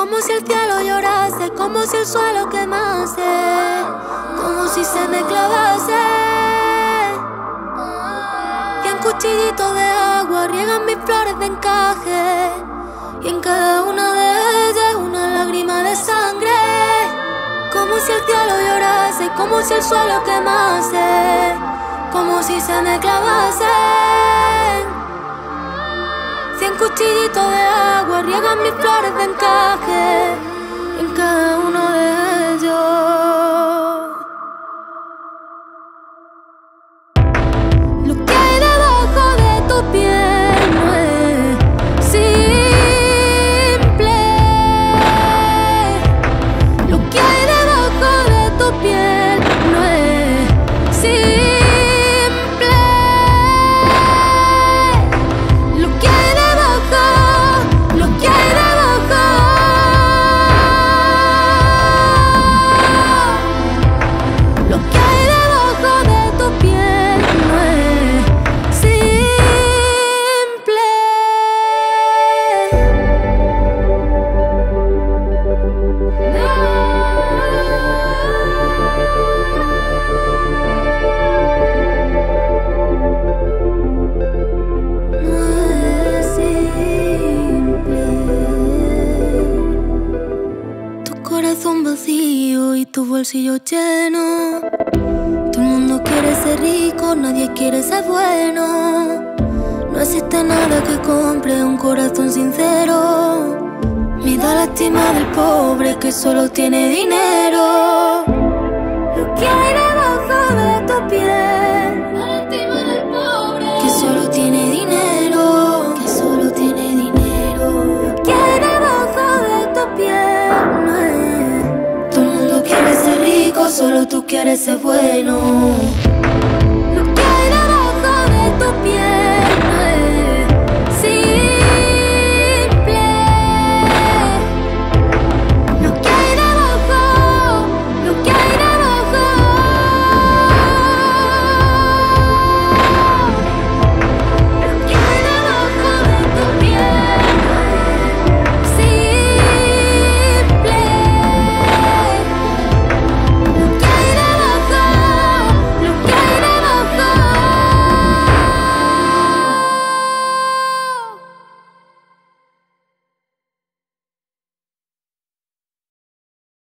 como si el cielo llorase, como si el suelo quemase, como si se me clavase. Y en cuchillito de agua riegan mis flores de encaje, y en cada una de ellas una lágrima de sangre, como si el cielo llorase, como si el suelo quemase, como si se me clavase. Cien cuchillitos de riegan mis flores de encaje corazón vacío y tu bolsillo lleno. Todo el mundo quiere ser rico, nadie quiere ser bueno. No existe nada que compre un corazón sincero. Me da lástima del pobre que solo tiene dinero. Lo que hay debajo de tu piel. Solo tú quieres ser bueno.